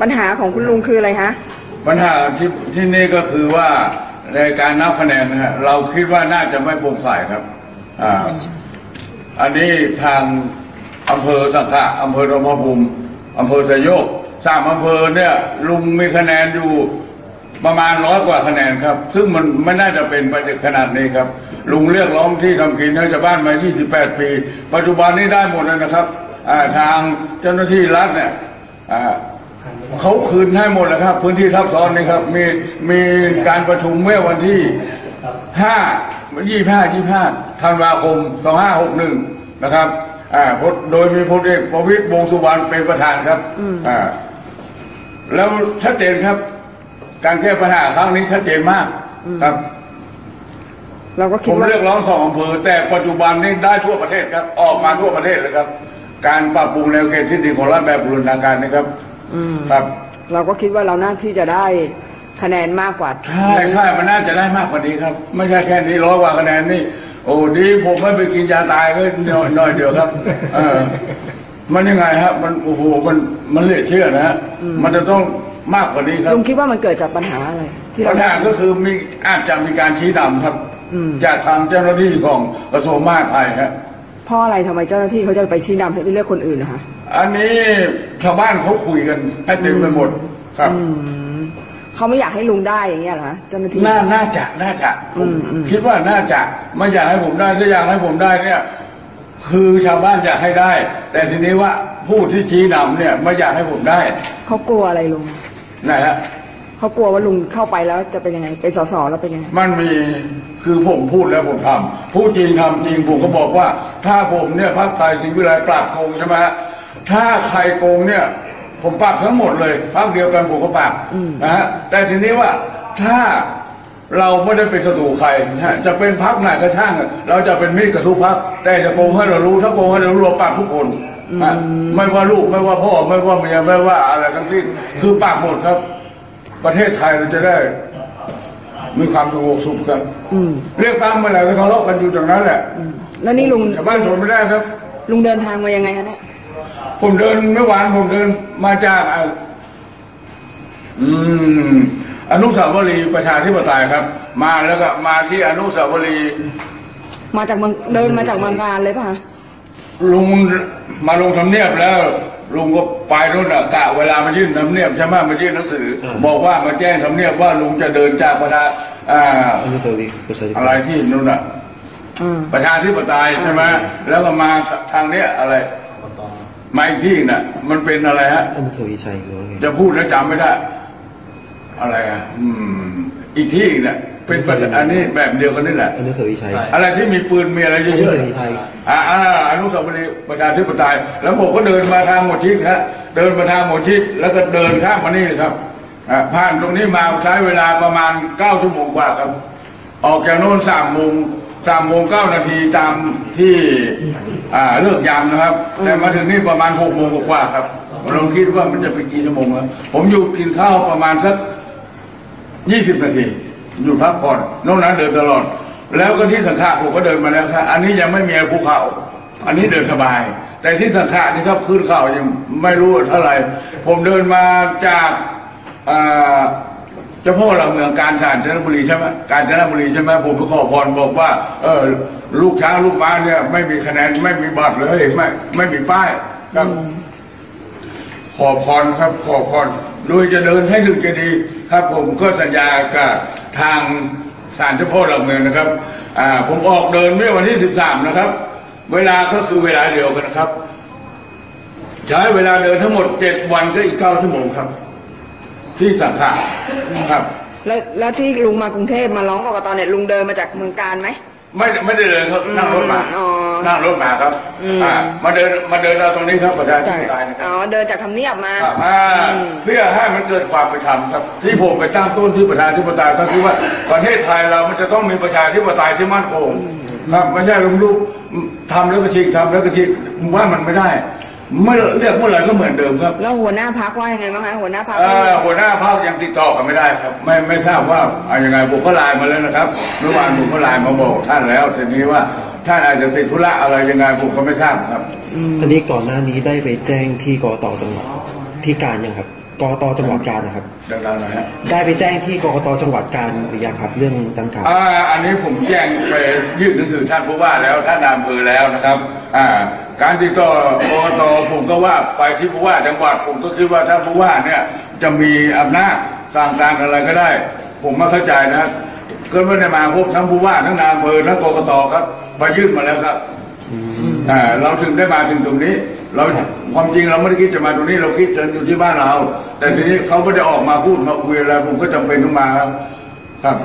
ปัญหาของคุณลุงคืออะไรฮะ ปัญหาที่ที่นี่ก็คือว่าในการนับคะแนนนะฮะเราคิดว่าน่าจะไม่โปร่งใสครับอ่าอันนี้ทางอำเภอสังขะอำเภอรมภูมิอำเภอสยโยกสามอำเภอเนี่ยลุงมีคะแนนอยู่ประมาณร้อยกว่าคะแนนครับ ซึ่งมันไม่น่าจะเป็นไปถึงขนาดนี้ครับ ลุงเรียกร้องที่ทำกินให้ชาวบ้านมา 28 ปี ปัจจุบันนี้ได้หมดแล้วนะครับอ่าทางเจ้าหน้าที่รัฐเนี่ย เขาคืนให้หมดแล้วครับ พื้นที่ทับซ้อนนี่ครับ มีมีการประชุมเมื่อวันที่ห้ายี่ห้ายี่ห้าธันวาคมสองห้าหกหนึ่งนะครับอ่าพลโดยมีพลเอกประวิตรวงษ์สุวรรณเป็นประธานครับอ่าแล้วชัดเจนครับ การแก้ปัญหาครั้งนี้ชัดเจนมากครับเราก็ผคิดมว่าเรียกร้องสองอำเภอแต่ปัจจุบันนี้ได้ทั่วประเทศครับ ออกมาทั่วประเทศเลยครับ การปรับปรุงแนวเขตที่ดินของรัฐแบบบูรณาการนะครับครับ เราก็คิดว่าเราน่าที่จะได้คะแนนมากกว่าใช่ใช่มันน่าจะได้มากกว่านี้ครับ ไม่ใช่แค่นี้ร้อยกว่าคะแนนนี่ โอ้ดีผมไม่ไปกินยาตายก็หน่อยหน่อยเดียวครับ เออ มันยังไงครับมันโอ้โหมันมันเหลือเชื่อนะฮะมันจะต้องมากกว่านี้ครับลุงคิดว่ามันเกิดจากปัญหาอะไรที่เราปัญหาก็คือมีอาจจะมีการชี้นำครับอืมจากทางเจ้าหน้าที่ของกระทรวงมหาดไทยครับ เพราะอะไรทำไมเจ้าหน้าที่เขาจะไปชี้นำให้ไปเลือกคนอื่นนะคะ อันนี้ชาวบ้านเขาคุยกันให้เต็มไปหมดครับอืมเขาไม่อยากให้ลุงได้อย่างเงี้ยเหรอคะเจ้าหน้าที่ น่าน่าจะน่าจะผมอืมอืม คิดว่าน่าจะไม่อยากให้ผมได้ถ้าอยากให้ผมได้เนี่ย คือชาวบ้านอยากให้ได้ แต่ทีนี้ว่าผู้ที่ชี้นำเนี่ยไม่อยากให้ผมได้เขากลัวอะไรลุง นะฮะ เขากลัวว่าลุงเข้าไปแล้วจะเป็นยังไงเป็นสสแล้วเป็นยังไง มันมีคือผมพูดแล้วผมทำพูดจริงทำจริงผมก็บอกว่า ถ้าผมเนี่ยพรรคไทยศรีวิไลปราบโกงใช่ไหมฮะถ้าใครโกงเนี่ย ผมปราบทั้งหมดเลยพรรคเดียวกันผมก็ปราบนะฮะแต่ทีนี้ว่าถ้าเราไม่ได้เป็นศัตรูใครนะฮะจะเป็นพรรคไหนก็ช่างเราจะเป็นมิตรกับทุกพรรคแต่จะโกงให้เรารู้ถ้าโกงให้เรารู้เราปราบทุกคนนะไม่ว่าลูกไม่ว่าพ่อไม่ว่าเมียไม่ว่าอะไรทั้งสิ้นคือปราบหมดครับ ประเทศไทยเราจะได้ มีความสงบสุขครับอืมเรียกตั้งเมื่อไหร่ก็ทะเลาะกันอยู่ตรงนั้นแหละแล้วนี่ลุงชาวบ้านทนไม่ได้ครับ ลุงเดินทางมายังไงคะเนี่ยผมเดินเมื่อวานผมเดินมาจากอะอืมอนุสาวรีย์ประชาธิปไตยครับ มาแล้วก็มาที่อนุสาวรีย์มาจากเมืองเดินมาจากเมืองการเลยป่ะคะ ลุงมาลงทำเนียบแล้ว ลุงก็ไปนู่นอะกะเวลามายื่นทำเนียบใช่ไหมมายื่นหนังสือ บอกว่ามาแจ้งทำเนียบว่าลุงจะเดินจากประธานอ่าอนุสาวรีย์ประชาธิปอะไรไตยที่นู่นอะอืมประชาธิปไตยใช่ไหมแล้วก็มาทางเนี้ยอะไรมาอีกที่น่ะ มันเป็นอะไรฮะอนุสาวรีย์ชัยหรือว่าไงจะพูดแล้วจำไม่ได้ อะไรอะ อืม อีกที่เนี่ย เป็นประชาอันนี้แบบเดียวกันนี่แหละ อนุสาวรีย์ชัย อะไรที่มีปืนมีอะไรเยอนุอะสาวรีย์ไทยๆอ่าอ่าอนุสาวรีย์ประชาธิปไตย แล้วผมก็เดินมาทางหมดชิดฮะเดินมาทางหมดชิดแล้วก็เดินข้ามมานี่ครับอ่าผ่านตรงนี้มาใช้เวลาประมาณเก้าชั่วโมงกว่าครับ ออกจากโน่นสามโมงสามโมงเก้านาทีตามที่อ่าเลิกยามนะครับ แต่มาถึงนี่ประมาณหกโมงกว่าๆครับลองคิดว่ามันจะเป็นกี่ชั่วโมงครับผมอยู่กินข้าวประมาณสัก ยี่สิบนาที หยุดพักผ่อนนอกนั้นเดินตลอด แล้วก็ที่สังขะผมก็เดินมาแล้วครับอันนี้ยังไม่มีภูเขา อันนี้เดินสบาย แต่ที่สังขะนี่ครับขึ้นเขายังไม่รู้เท่าไหร่ผมเดินมาจากอ่าเจ้าพ่อเราเมืองการชาญจนบุรีใช่ไหมการจนบุรีใช่ไหมผมไปขอพรบอกว่า เออลูกช้างลูกม้าเนี่ย ไม่มีคะแนนไม่มีบัตรเลยไม่ไม่มีป้ายครับขอพรครับขอพรโดยจะเดินให้ถึงจะดีครับผมก็สัญญากับ ทางศาลเจ้าพ่อเราเมืองนะครับผมออกเดินเมื่อวันที่สิบสามนะครับ เวลาก็คือเวลาเดียวกันนะครับ ใช้เวลาเดินทั้งหมดเจ็ดวันก็อีกเก้าชั่วโมงครับ ที่สังขารครับ แล้วแล้วที่ลุงมากรุงเทพมาร้องกกตเนี่ยลุงเดินมาจากเมืองการไหม ไม่ไม่ได้เดินครับนั่งรถมาอ๋อนั่งรถมาครับอืม อ่ามาเดินมาเดินเอาตรงนี้ครับประชาธิจากปไตยนะคอ๋รัอบเดินจากทำเนียบมา ครับอ่าเพื่อให้มันเกิดความเป็นธรรมครับ ที่ผมไปตั้งต้นที่ประชาธิปไตยก็คือว่าประเทศไทยเรามันจะต้องมีประชาธิปไตยที่มั่นคงครับไม่ใช่ลุงลูกทำแล้วก็ทิ้งทำแล้วก็ทิ้งผมว่ามันไม่ได้ เมื่อเรียกเมื่อไหร่ก็เหมือนเดิมครับแล้วหัวหน้าพักว่ายังไงบ้างคะหัวหน้าพักเอ่อหัวหน้าภาคยังติดต่อกันไม่ได้ครับ ไม่ไม่ทราบว่าเอายังไงผมก็ไลน์มาแล้วนะครับเมื่อวานผมก็ไลน์มาบอกท่านแล้วทีนี้ว่าท่านอาจจะติดธุระอะไรยังไงผมก็ไม่ทราบครับทีนี้ก่อนหน้านี้ได้ไปแจ้งที่กตจังหวัดที่การยังครับ กกตจังหวัดการนะครับ ดังๆหน่อยฮะได้ไปแจ้งที่กกตจังหวัดการหรือยังครับเรื่องดังกล่าวอ่าอันนี้ผมแจ้งไปยื่นหนังสือท่านผู้ว่าแล้วท่านนายอำเภอแล้วนะครับอ่าการติดต่อกกตผมก็ว่าไปที่ผู้ว่าจังหวัดผมก็คิดว่าท่านผู้ว่าเนี่ยจะมีอำนาจสั่งการอะไรก็ได้ ผมไม่เข้าใจนะก็ไม่ได้มาพบทั้งผู้ว่าทั้งนายอำเภอและกกตครับไปยื่นมาแล้วครับอ่าเราถึงได้มาถึงตรงนี้ เราความจริงเราไม่ได้คิดจะมาตรงนี้เราคิดจะอยู่ที่บ้านเรา แต่ทีนี้เขาไม่ได้ออกมาพูดมาคุยอะไรผมก็จำเป็นต้องมาครับครับ